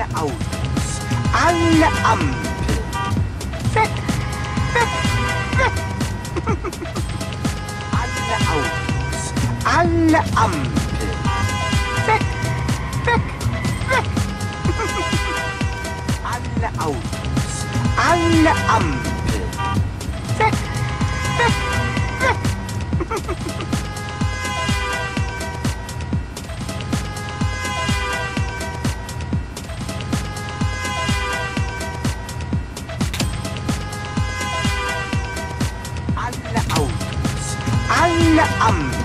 Alle Ampel. Weg, weg, weg. Alle Autos. Alle Ampel. Weg, weg, weg. Alle Autos. Alle Ampel. Weg, weg, weg. Alle Ampel.